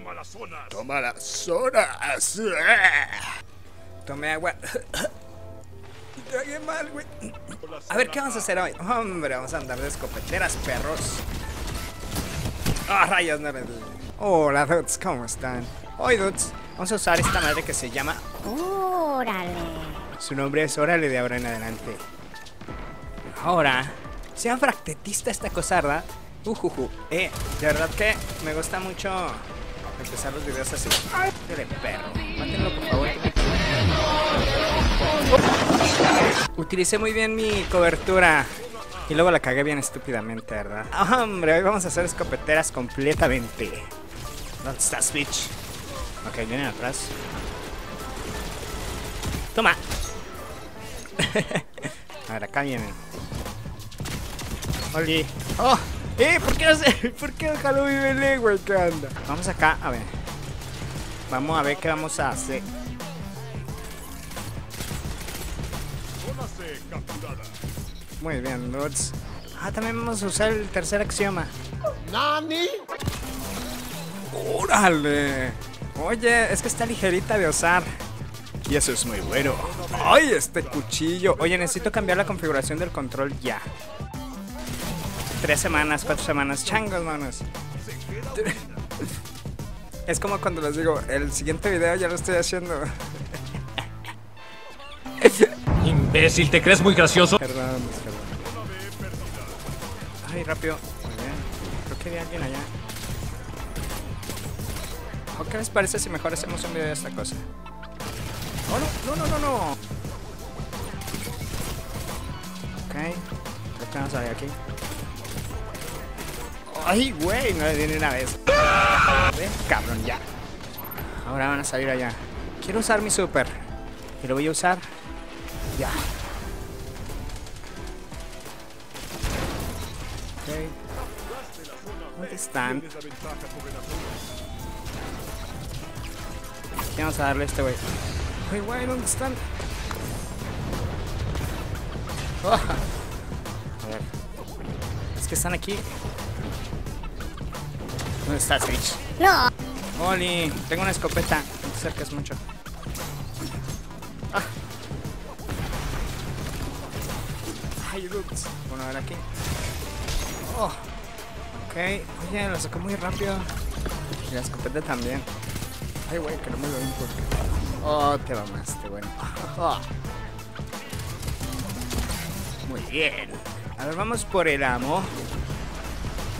Toma las zonas. Toma las zonas. Tomé agua. Tragué mal, güey. A ver, ¿qué vamos a hacer hoy? Hombre, vamos a andar de escopeteras, perros. Ah, rayos, no le di. Hola, dudes, ¿cómo están? Hoy, dudes, vamos a usar esta madre que se llama... Órale. Su nombre es Órale de ahora en adelante. Ahora, sea fractetista esta cosarda. Ujuju. Eh, de verdad que me gusta mucho empezar los videos así. Dele, perro. Mátenlo, por favor. Utilicé muy bien mi cobertura. Y luego la cagué bien estúpidamente, ¿verdad? Ah, hombre, hoy vamos a hacer escopeteras completamente. ¿Dónde estás, bitch? Ok, vienen atrás. Toma. a ver, acá vienen. Oli. ¡Oh! ¡Eh! ¿Por qué no sé? ¿Por qué déjalo vive güey? ¿Qué onda? Vamos acá, a ver. Vamos a ver qué vamos a hacer. Muy bien, dudes. Ah, también vamos a usar el tercer axioma. ¿Nani? ¡Órale! Oye, es que está ligerita de usar. Y eso es muy bueno. ¡Ay, este cuchillo! Oye, necesito cambiar la configuración del control ya. Tres semanas, cuatro semanas. Changos, manos. Es como cuando les digo, el siguiente video ya lo estoy haciendo. Imbécil, ¿te crees muy gracioso? Perdón, perdón. Ay, rápido. Muy bien. Creo que hay alguien allá. ¿O qué les parece si mejor hacemos un video de esta cosa? ¡Oh, no! ¡No, no, no, no! Ok. Creo que vamos a ver aquí. ¡Ay, güey! No le di una vez. Cabrón, ya. Ahora van a salir allá. Quiero usar mi super. Y lo voy a usar. Ya. Ok. ¿Dónde están? Vamos a darle a este güey. Güey, güey, ¿dónde están? Oh. A ver. Es que están aquí. ¿Dónde estás, bitch? No. Oli, tengo una escopeta. No te acerques mucho. Ah. Ay, dudes. Bueno, a ver aquí. Oh. Ok. Oye, lo sacó muy rápido. Y la escopeta también. Ay, güey, que no me lo den porque... Oh, te mamaste, bueno. Oh. Muy bien. A ver, vamos por el amo.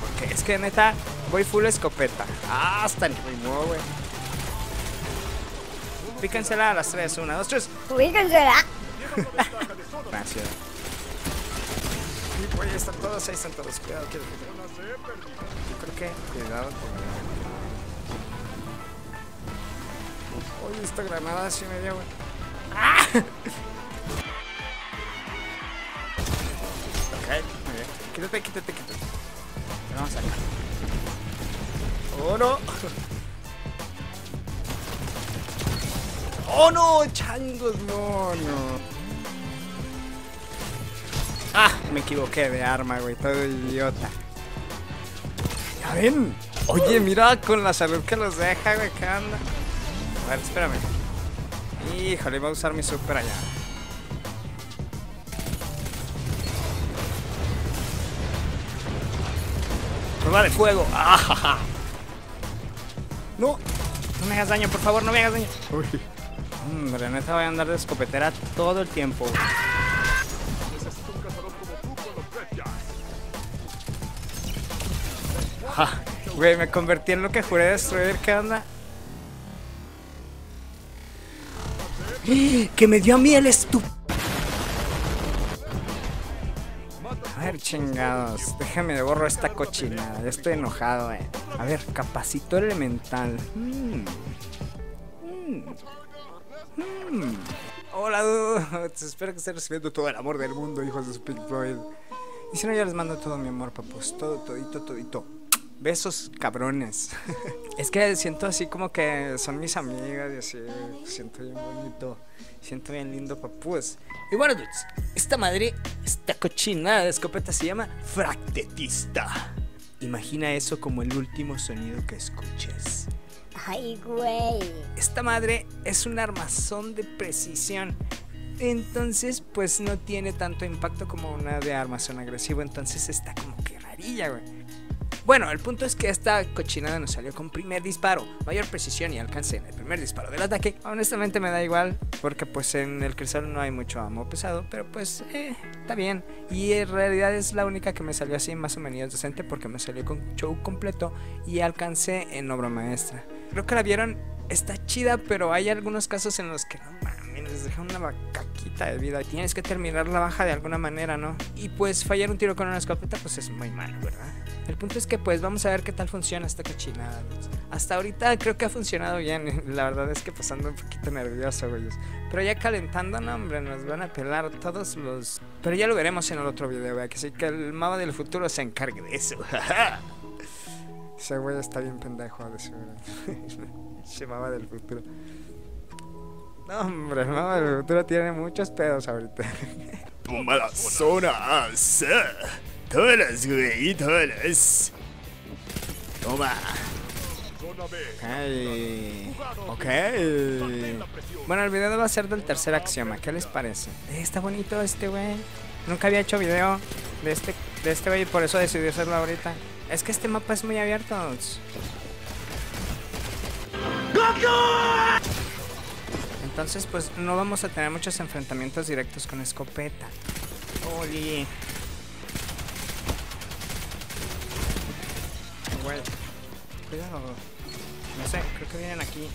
Porque es que neta, voy full escopeta. Ah, hasta el ritmo, güey. Píquensela a las 3, 1, 2, 3. Ubíquensela. Gracias. Güey, están todos ahí, están todos. Cuidado, quiero. Yo creo que. Cuidado con. Oye, esta granada sí me dio, güey. ¡Ah! ok, muy bien. Quítate, quítate, quítate. Te vamos acá. ¡Oh, no! ¡Oh, no! ¡Changos, no, no! ¡Ah! Me equivoqué de arma, güey. Todo idiota. Ya ven. Oye, mira con la salud que los deja, güey. ¿Qué onda? A ver, espérame. Híjole, voy a usar mi super allá. Prueba de fuego. ¡Ah! No, no me hagas daño, por favor, no me hagas daño. Uy. Hombre, neta voy a andar de escopetera todo el tiempo. Jacks. Ah, Güey, me convertí en lo que juré destruir. ¿Qué onda? ¡Que me dio a mí el estup... chingados. Déjame de borro esta cochinada. Ya estoy enojado, eh. A ver, capacitor elemental. Mm. Mm. Mm. Hola, dudes. Espero que estén recibiendo todo el amor del mundo, hijos de Speak Floyd. Y si no, ya les mando todo mi amor, papus. Todo, todito, todito. Besos, cabrones. es que siento así como que son mis amigas y así. Siento bien bonito. Siento bien lindo, papús. Y bueno, dudes, esta madre, esta cochina de escopeta se llama fractetista. Imagina eso como el último sonido que escuches. Ay, güey. Esta madre es un armazón de precisión. Entonces, pues no tiene tanto impacto como una de armazón agresivo. Entonces está como que rarilla, güey. Bueno, el punto es que esta cochinada nos salió con primer disparo, mayor precisión y alcance en el primer disparo del ataque. Honestamente me da igual, porque pues en el cristal no hay mucho amo pesado, pero pues eh, está bien. Y en realidad es la única que me salió así más o menos decente, porque me salió con show completo y alcance en obra maestra. Creo que la vieron, está chida, pero hay algunos casos en los que no mames, les deja una vacaquita de vida. Tienes que terminar la baja de alguna manera, ¿no? Y pues fallar un tiro con una escopeta, pues es muy malo, ¿verdad? El punto es que pues vamos a ver qué tal funciona esta cochinada. pues. Hasta ahorita creo que ha funcionado bien. La verdad es que pues ando un poquito nervioso, güey. Pero ya calentando, no, hombre, nos van a pelar todos los... Pero ya lo veremos en el otro video, güey. Que sí que el mapa del futuro se encargue de eso. Ese güey está bien pendejo de seguro. Ese mapa del futuro. No, hombre, el mapa del futuro tiene muchos pedos ahorita. Toma las zonas. Todas, güey, todas. Toma. Zona. Ay, ok. Bueno, el video va a ser del tercer axioma. ¿Qué les parece? Eh, está bonito este güey. Nunca había hecho video de este, de este güey y por eso decidí hacerlo ahorita. Es que este mapa es muy abierto. Entonces, pues no vamos a tener muchos enfrentamientos directos con escopeta. Oli. Güey. Cuidado. No sé, creo que vienen aquí.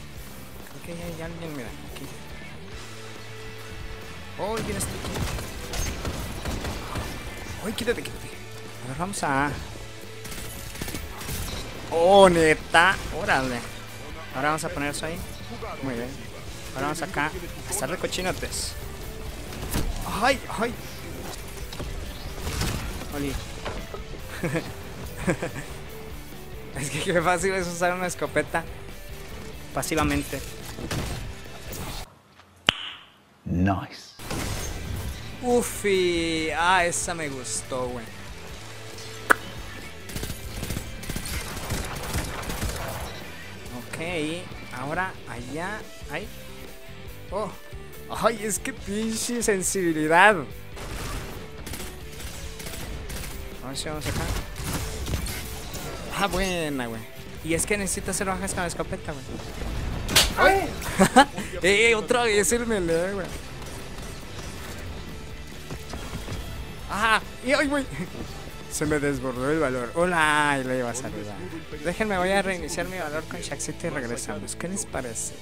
Creo que hay alguien, mira, aquí. Oh, viene este aquí. Uy, quítate, quítate. A ver, vamos a. Oh, neta. Órale. Ahora vamos a poner eso ahí. Muy bien. Ahora vamos acá a estar de cochinotes. ¡Ay! ¡Ay! Oli. es que qué fácil es usar una escopeta pasivamente. Nice. Ufi. Ah, esa me gustó, güey. Ok, ahora allá. Ay. Oh. Ay, es que pinche sensibilidad. A ver si vamos acá. Ah, buena, güey. Y es que necesito hacer bajas con la escopeta, güey. ¡Ay! ¡Eh, otra vez el melee, güey! ¡Ah! ¡Y ay, güey! Se me desbordó el valor. ¡Hola! Y le iba a saludar. Déjenme, voy a reiniciar mi valor con Shaxito y regresamos. ¿Qué les parece?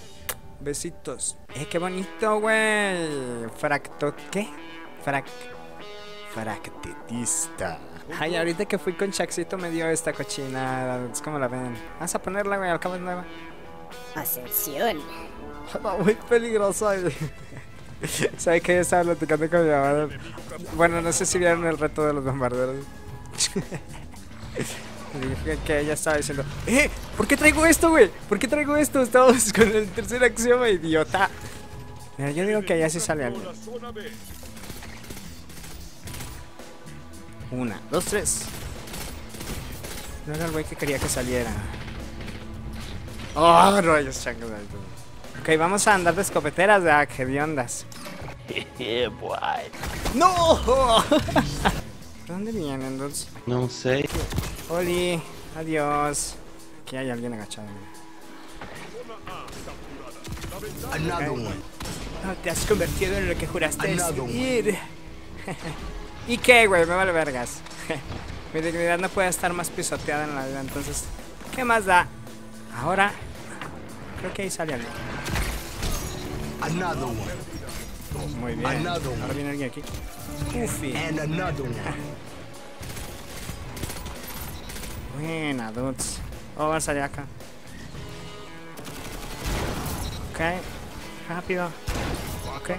Besitos. ¡Eh, qué bonito, güey! Fracto... ¿Qué? Frac... Fractetista. Ay, ahorita que fui con Shaxito me dio esta cochinada. Es como la ven. Vamos a ponerla, güey, al cabo es nueva. Ascensión. No, muy peligrosa. güey. ¿Sabe que estaba platicando con mi mamá? Bueno, no sé si vieron el reto de los bombarderos. Que ella estaba diciendo, ¡Eh! ¿Por qué traigo esto, güey? ¿Por qué traigo esto? Estamos con el tercer axioma, idiota. Mira, yo digo que allá sí sale algo. Una, dos, tres. No era el güey que quería que saliera. Oh, rayos, changos. Ok, vamos a andar de escopeteras, de que de ondas. ¡No! ¿De dónde vienen los? No sé. Oli, adiós. Aquí hay alguien agachado. Another one. No te has convertido en lo que juraste ser. ¿Y qué, güey? Me vale vergas. Mi dignidad no puede estar más pisoteada en la vida, entonces, ¿qué más da? Ahora, creo que ahí sale alguien. Another one. Muy bien. Another one. Ahora viene alguien aquí. Ufi. And another one. Buena, dudes. Oh, vamos a salir acá. Ok. Rápido. Ok.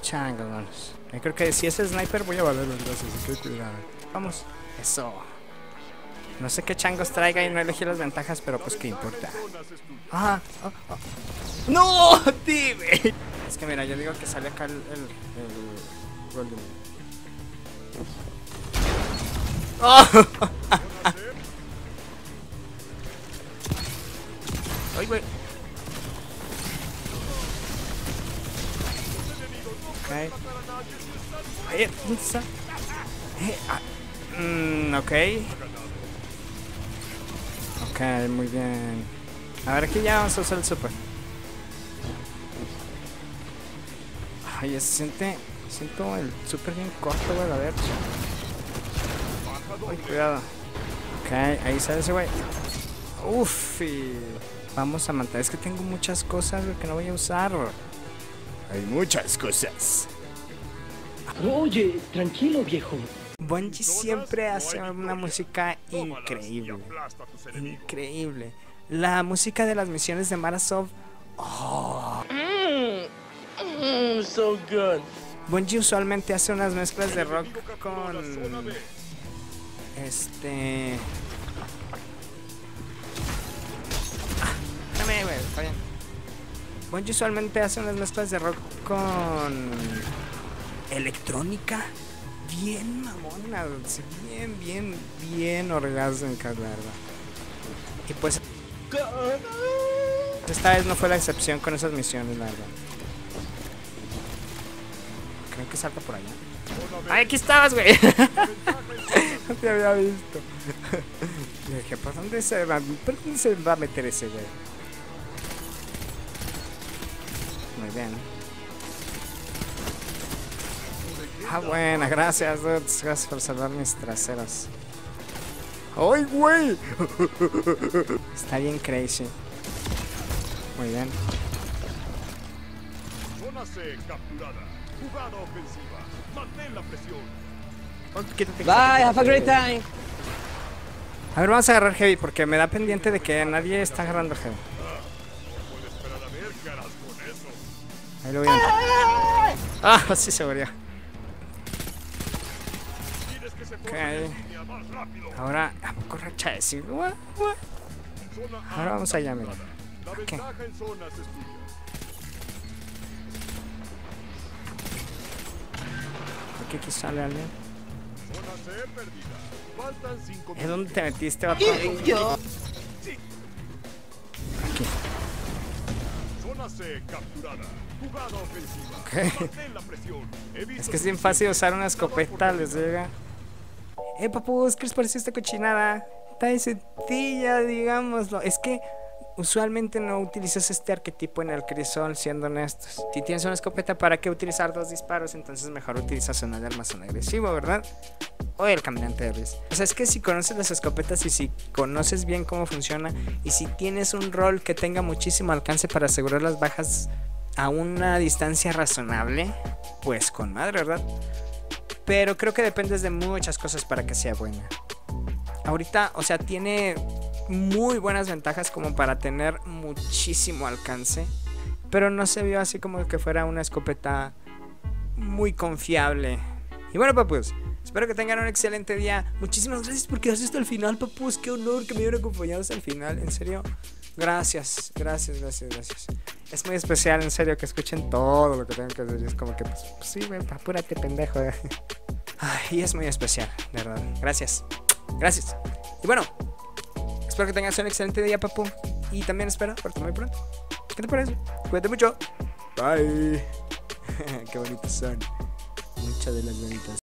Changos. Yo creo que si es sniper voy a valer los así que cuidado. Vamos. Eso. No sé qué changos traiga y no elegí las ventajas, pero pues qué importa. Ah, ah, ah. ¡No! ¡Dime! Es que mira, yo digo que sale acá el, el, el Golden. ¡Oh! Ay, güey. Ok. ¿dónde está? Eh, ah, mm, ok. Ok, muy bien. A ver, aquí ya vamos a usar el super. Ay, se siente. Siento el super bien corto, güey. A ver. Ay, cuidado. Ok, ahí sale ese güey. Uf, y vamos a mantener. Es que tengo muchas cosas que no voy a usar. Hay muchas cosas. Oye, tranquilo, viejo. Bungie siempre hace una música increíble. Increíble. La música de las misiones de Marasov. Oh. so good. Bungie usualmente hace unas mezclas de rock con. Este. Está bien. Usualmente hace unas mezclas de rock con. Electrónica. Bien mamona, bien, bien, bien orgásmicas, la verdad. Y pues. Esta vez no fue la excepción con esas misiones, la verdad. Creo que salta por allá. ¡Ay, aquí estabas, güey! no te había visto. Dije, ¿por dónde se va, ¿por dónde se va a meter ese güey? Muy bien. Ah, buena, gracias, dudes. Gracias por salvar mis traseros. ¡Ay, güey! Está bien crazy. Muy bien. Zona C capturada. Jugada ofensiva. Mantén la presión. Quítate, Bye, have a great time. A ver, vamos a agarrar Heavy porque me da pendiente de que nadie está agarrando Heavy. Ahí lo voy a... Ah, sí se murió. Tienes que se Ok. forme en línea más rápido. Ahora, a poco racha de Ahora vamos allá, mira. La ventaja en zonas es tuya. Aquí, aquí sale alguien. Zona C perdida. Faltan 5 ¿Es dónde te metiste, vato? Yo. C capturada. Jugada ofensiva. La presión. Es que es bien fácil usar una escopeta, les llega. Eh, papus, ¿qué les pareció esta cochinada? Está de sencilla, digámoslo. Es que usualmente no utilizas este arquetipo en el crisol, siendo honestos. Si tienes una escopeta, ¿para qué utilizar dos disparos? Entonces mejor utilizas una de armazón agresivo, ¿verdad? O el caminante de Riz. O sea, es que si conoces las escopetas y si conoces bien cómo funciona y si tienes un rol que tenga muchísimo alcance para asegurar las bajas a una distancia razonable, pues con madre, ¿verdad? Pero creo que dependes de muchas cosas para que sea buena. Ahorita, o sea, tiene muy buenas ventajas como para tener muchísimo alcance. Pero no se vio así como que fuera una escopeta muy confiable. Y bueno, papus, espero que tengan un excelente día. Muchísimas gracias por quedarse hasta el final, papus. Qué honor que me hubieran acompañado hasta el final. En serio, gracias, gracias, gracias, gracias. Es muy especial, en serio, que escuchen todo lo que tengo que decir. Es como que, pues, pues sí, güey, apúrate, pendejo. Ay, y es muy especial, de verdad. Gracias, gracias. Y bueno, espero que tengas un excelente día, papu. Y también espero verte muy pronto. ¿Qué te parece? Cuídate mucho. Bye. Qué bonitos son. Muchas de las bonitas.